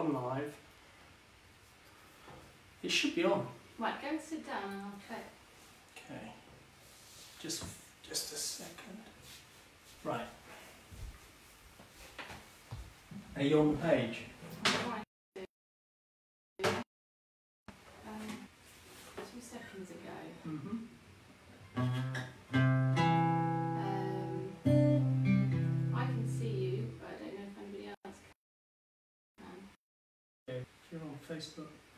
on live. It should be on. Right, go and sit down and I'll check. Okay. Just just a second. Right. Are you on the page? Facebook.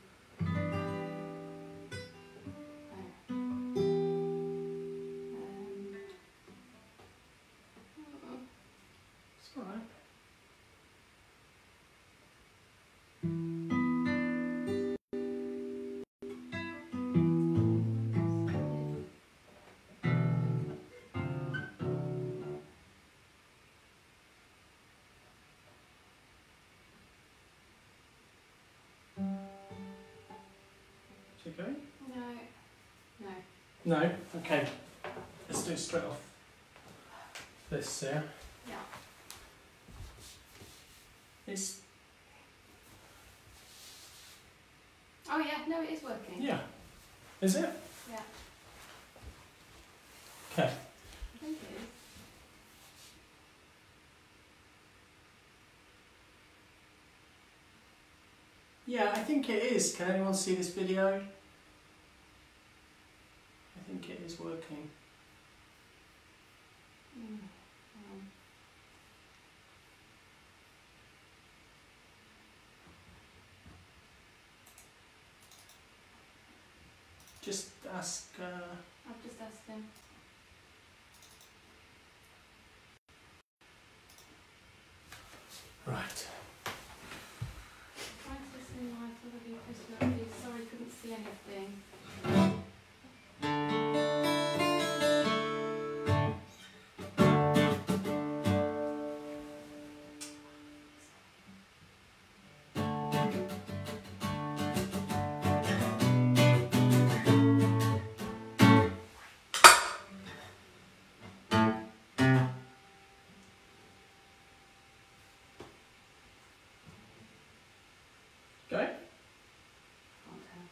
Is it going? no, no. No? Okay. Let's do it straight off this, yeah? Yeah. It's, Oh yeah, no, it is working. yeah. Is it? Yeah. Okay. I think it is. Yeah, I think it is. Can anyone see this video? I think it is working. Mm, um, Just ask. Uh, I've just asked him. right. Trying to listen live to the Christmas. Please, see anything. Go. Can't tell.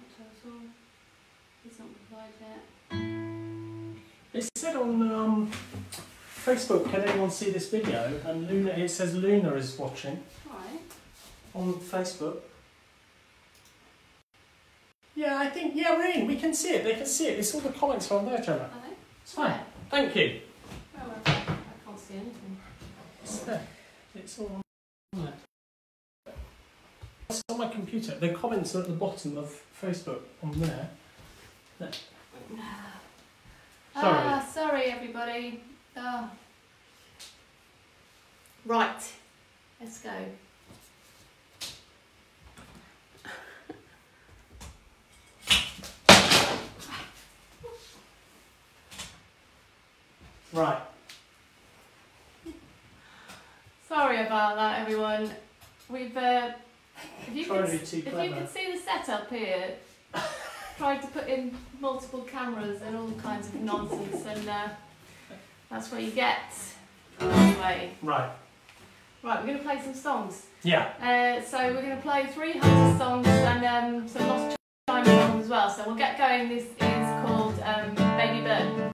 Not tell at all. It said on um, Facebook, can anyone see this video? And Luna, it says Luna is watching Right. on Facebook. Yeah, I think, yeah, we're in. We can see it. They can see it. It's all the comments are on there, Gemma. Are they? It's fine. Thank you. Oh, well, I can't see anything. It's there. It's all on there. It's on my computer. The comments are at the bottom of Facebook on there. Sorry. Ah, sorry everybody. Oh. Right. Let's go. Right. Sorry about that, everyone. We've, uh, if you, can, to be too if you see the setup here, tried to put in multiple cameras and all kinds of nonsense, and uh, that's what you get. Anyway, Right. right, we're going to play some songs. Yeah. Uh, so we're going to play three Hunt Us songs and um, some Lost Chimes songs as well. So we'll get going. This is called um, Baby Bird.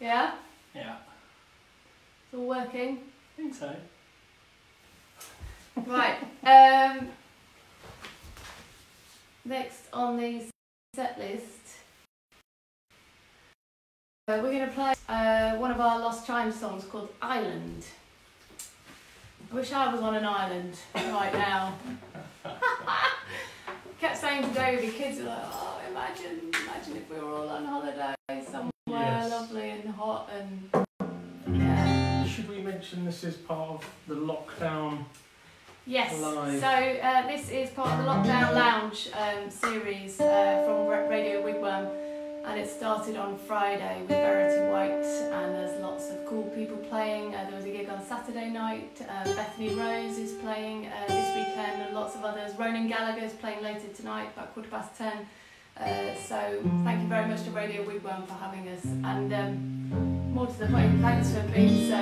Yeah? Yeah, It's all working. I think so. Right. Um, next on the set list, uh, we're going to play uh, one of our Lost Chimes songs called Island. I wish I was on an island right now. Kept saying to Toby, kids are like, oh, imagine, imagine if we were all on holiday somewhere Yes. lovely and hot and yeah. Should we mention this is part of the lockdown? Yes. Live. So uh, this is part of the Lockdown Lounge um, series uh, from Radio Wigwam, and it started on Friday with Verity White, and there's lots of cool people playing. Uh, there was a gig on Saturday night. Uh, Bethany Rose is playing uh, this weekend, and lots of others. Ronan Gallagher is playing later tonight, about quarter past ten. Uh, so thank you very much to Radio Wigwam for having us, and um, more to the point, thanks for being so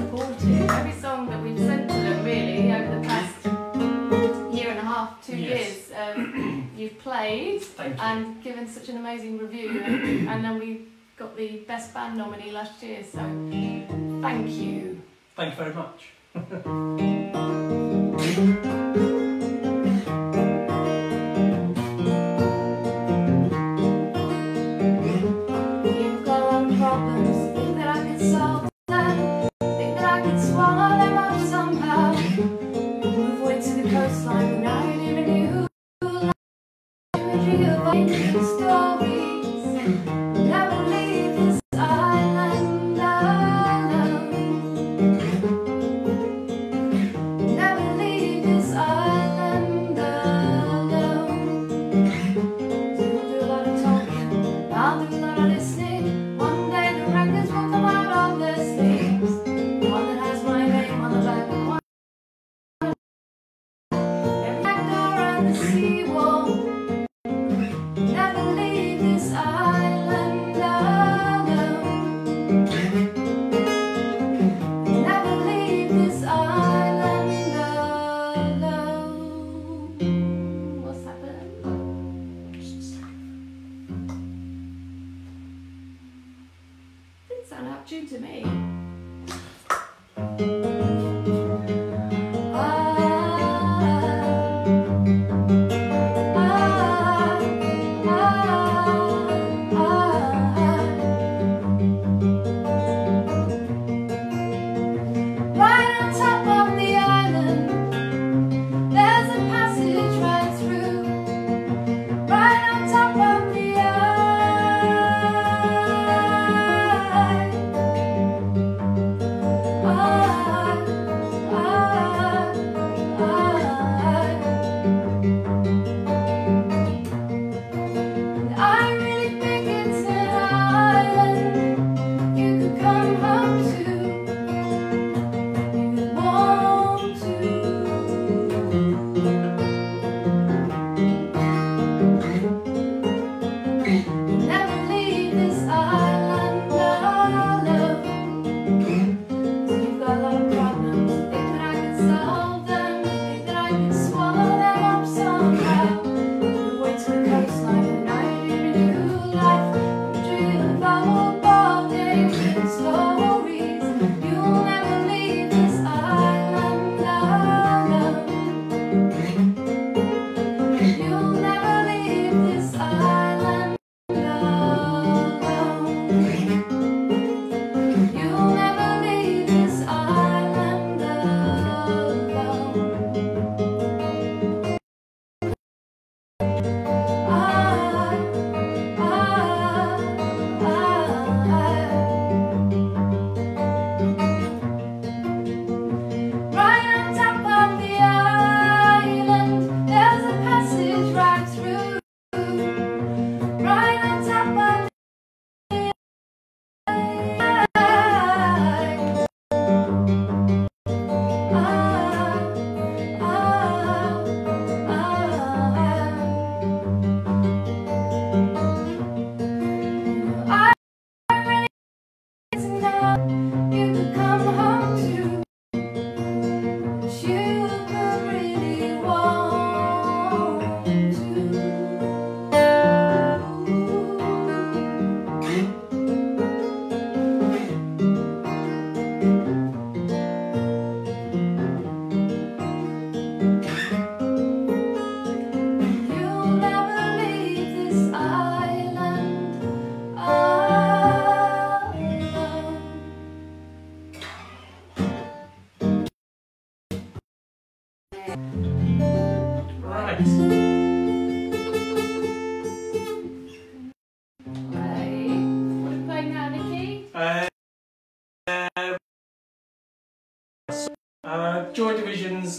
supportive. Every song that we've sent to them, really, over the past year and a half, two Yes. years, um, you've played you. and given such an amazing review, and, and then we got the best band nominee last year. So thank you. Thank you very much.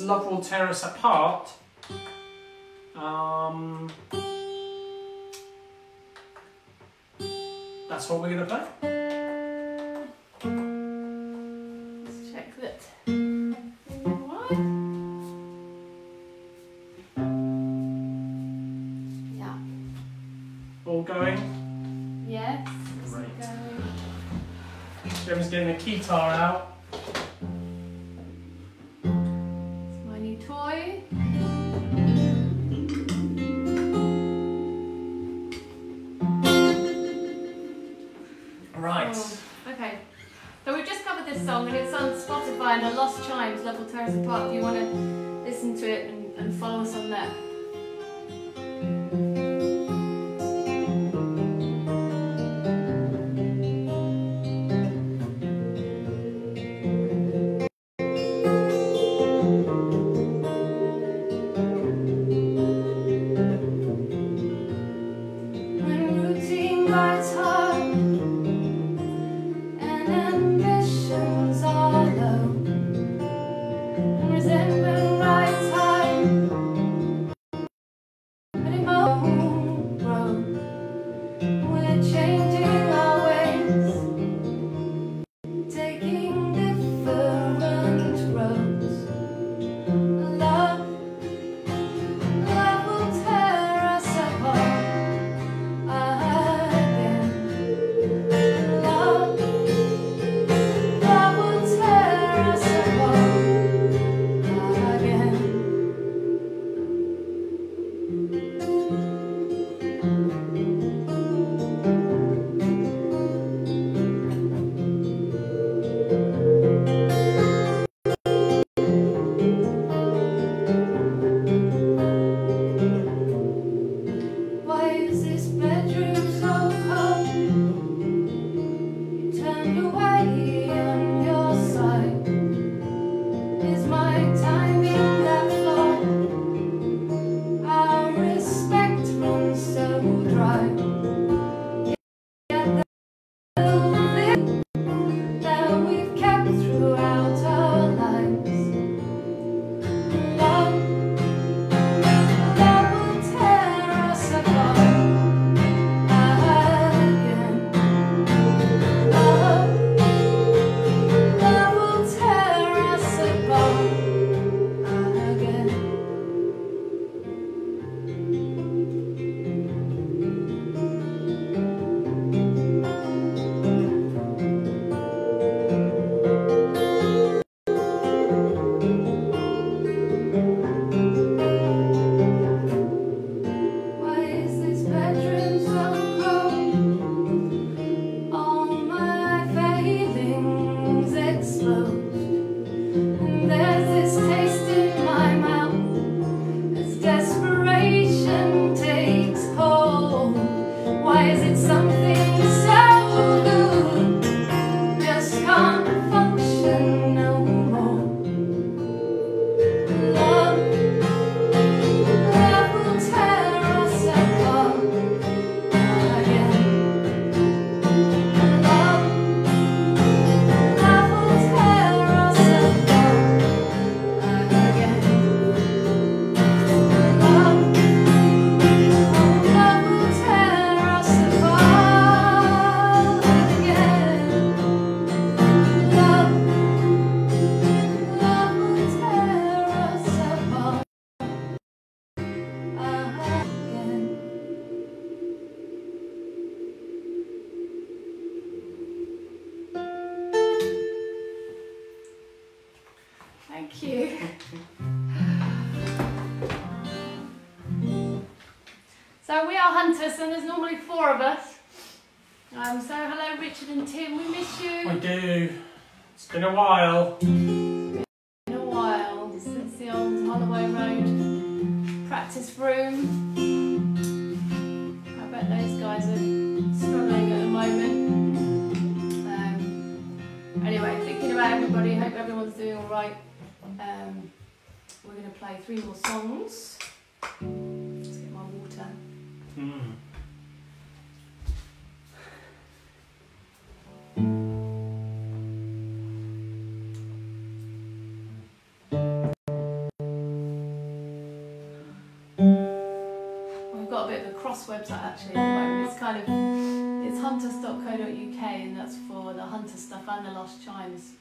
Love will tear us apart, um, that's what we're going to play. find the Lost Chimes, Love Will Tear Us Apart. if you want to listen to it and, and follow us on there. and there's normally four of us. Um, so hello Richard and Tim, we miss you. We do. It's been a while. It's been a while since the old Holloway Road practice room. I bet those guys are struggling at the moment. Um, anyway, thinking about everybody, hope everyone's doing alright. Um, we're going to play three more songs. Let's get my water. Mm. actually at the moment. It's kind of it's hunters.co.uk and that's for the Hunt Us stuff and the lost chimes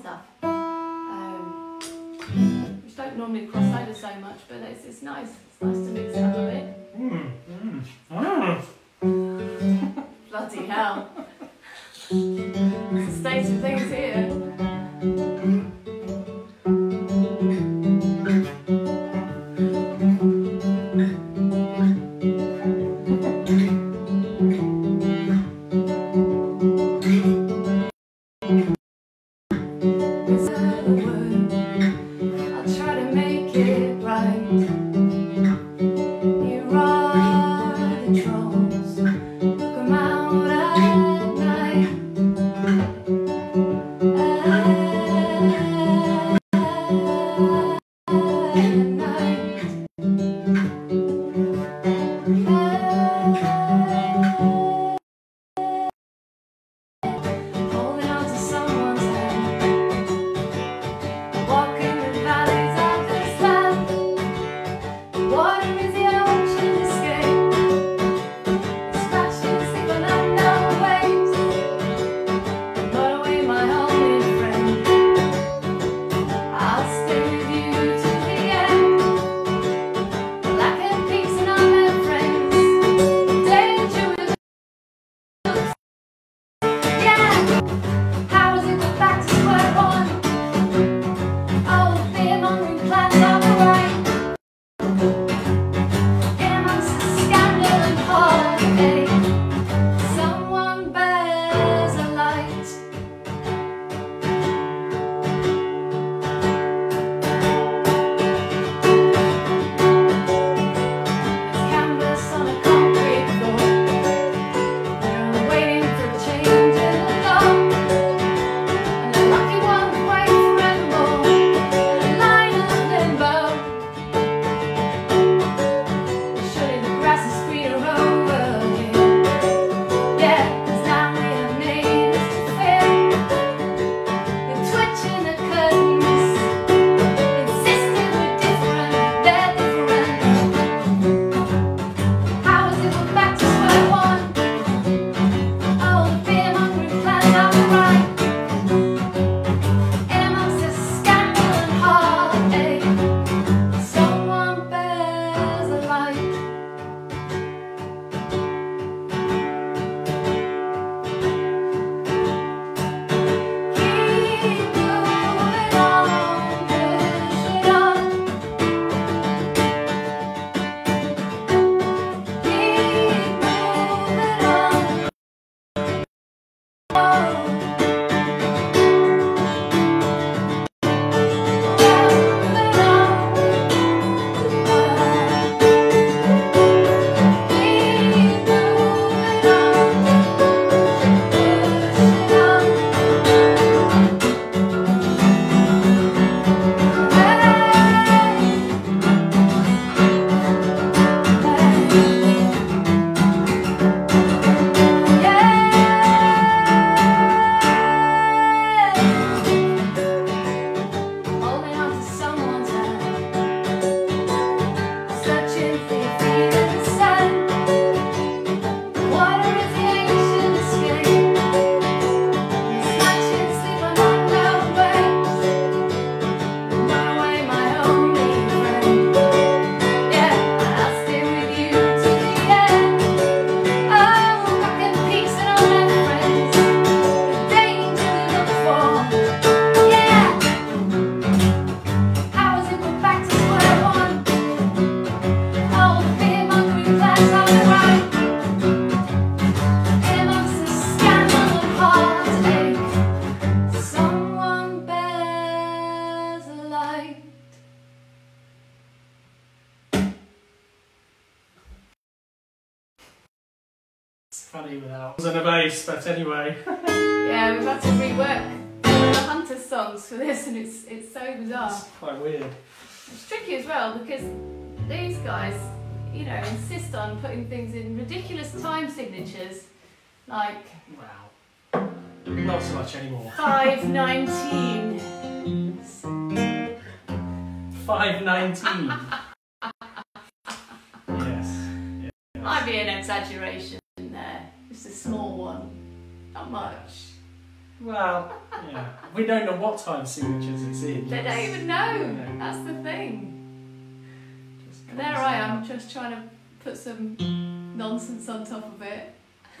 stuff. Um, which don't normally cross over so much, but it's, it's nice. It's nice to mix up a bit. Bloody hell. it's state of things here. quite weird. It's tricky as well because these guys, you know, insist on putting things in ridiculous time signatures like. Wow. Not so much anymore. 519. 519. yes. yes. Might be an exaggeration there. It's a small one. Not much. Well, yeah. We don't know what time signatures it's in. They don't even know. That's the thing. There I am, just trying to put some nonsense on top of it.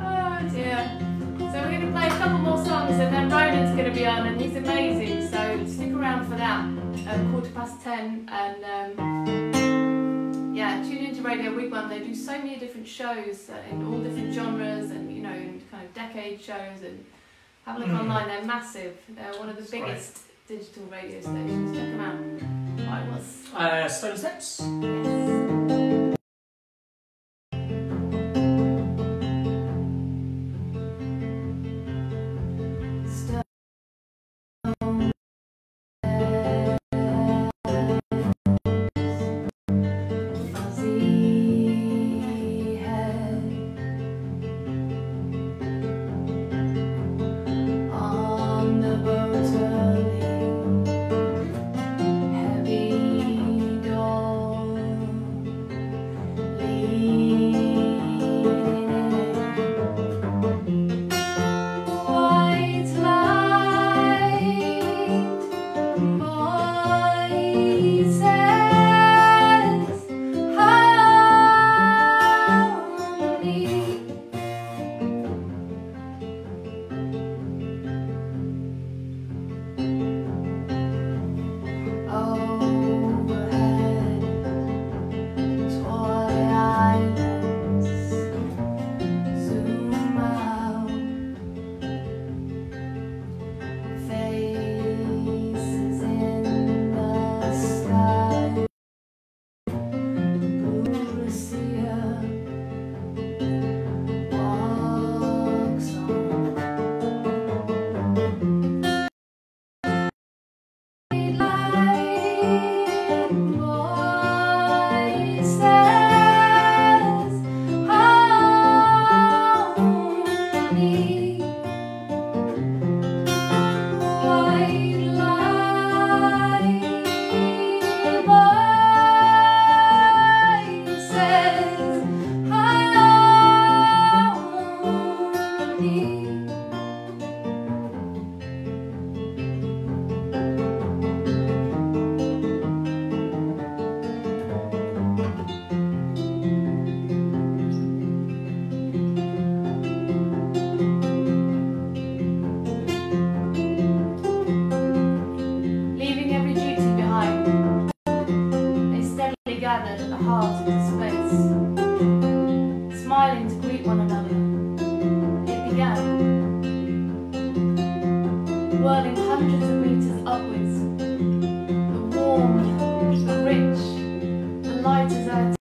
oh dear. So we're going to play a couple more songs and then Ronan's going to be on and he's amazing. So stick around for that. Um, quarter past ten and um, yeah, tune into Radio Wigwam. They do so many different shows uh, in all different genres and you know in kind of decade shows and have a look Mm. online. They're massive. They're one of the That's great. biggest digital radio stations. Check them out. Right, what's Uh, Stone Steps. yes. Light as air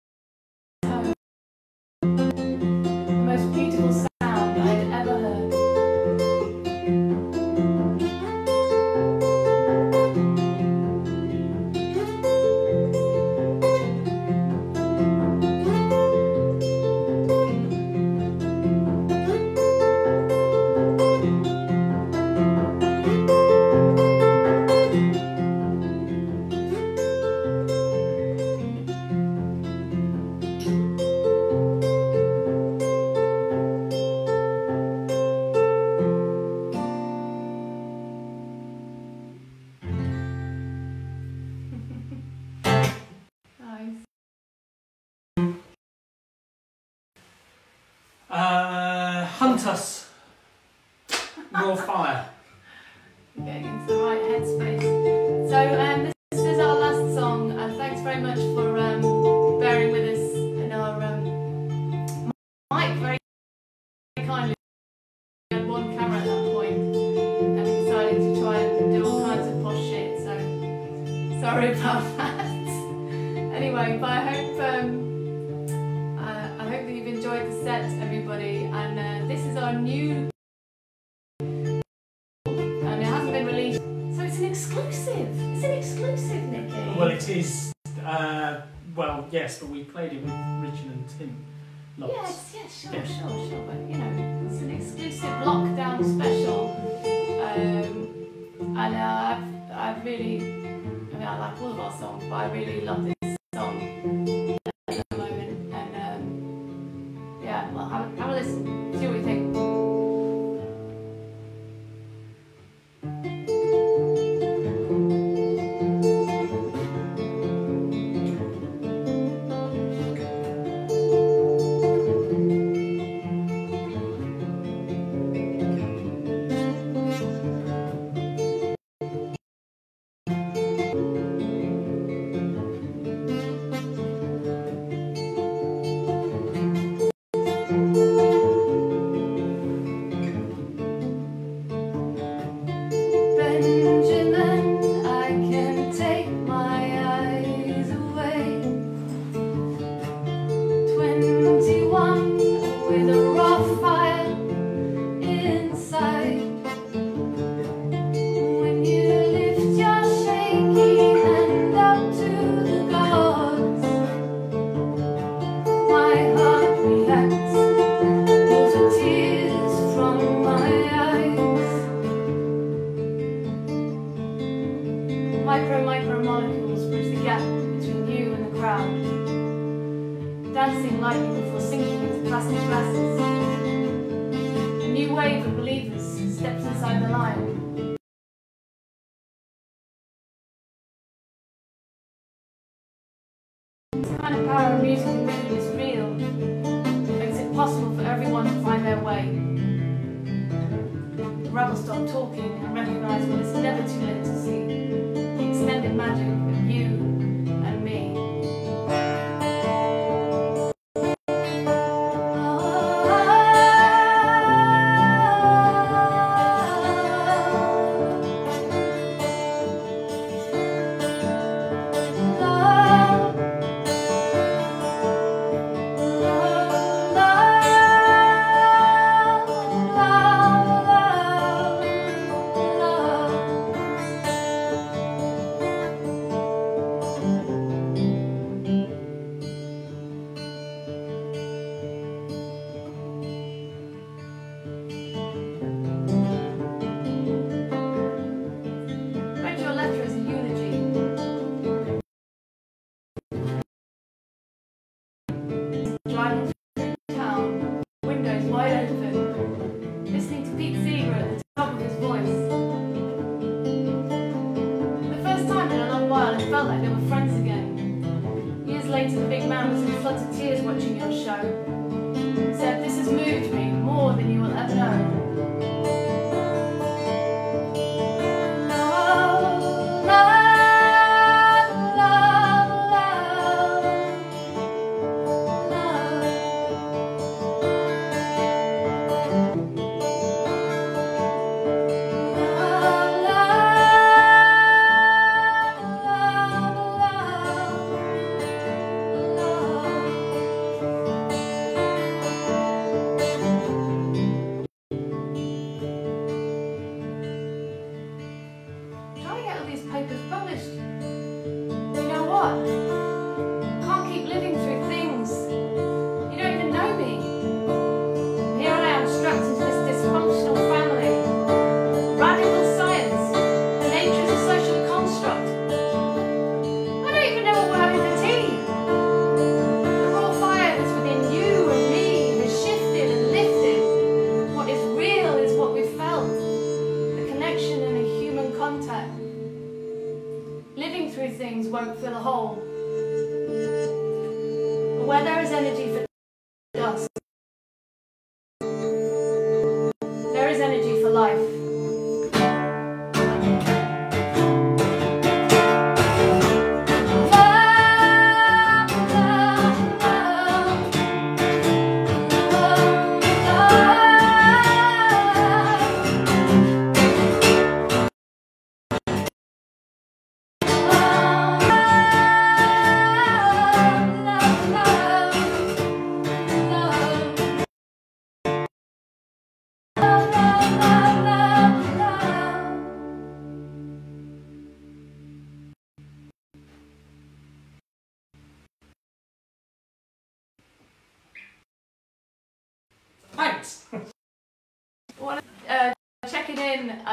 course, yeah, sure, sure, sure. But you know, it's an exclusive lockdown special, um, and uh, I've I've really, I mean, I like all of our songs, but I really love this. rather stop talking and recognise when it's never too late.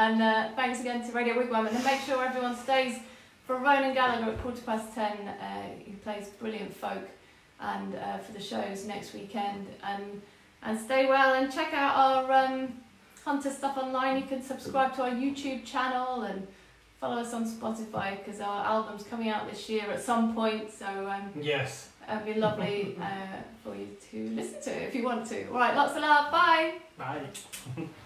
And uh, thanks again to Radio Wigwam, and make sure everyone stays for Ronan Gallagher at quarter past ten. Uh, he plays brilliant folk, and uh, for the shows next weekend, and and stay well and check out our um, Hunt Us stuff online. You can subscribe to our YouTube channel and follow us on Spotify because our album's coming out this year at some point. So um, Yes. it'd be lovely uh, for you to listen to it if you want to. All right, lots of love. Bye. Bye.